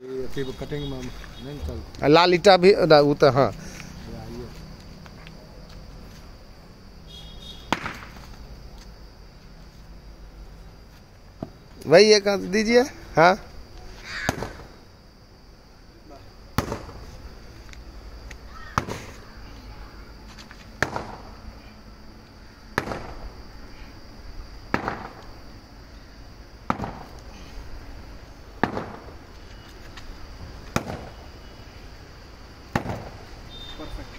Cutting में लाल ईटा भी वो तो हाँ। वही एक दीजिए हाँ। perfect.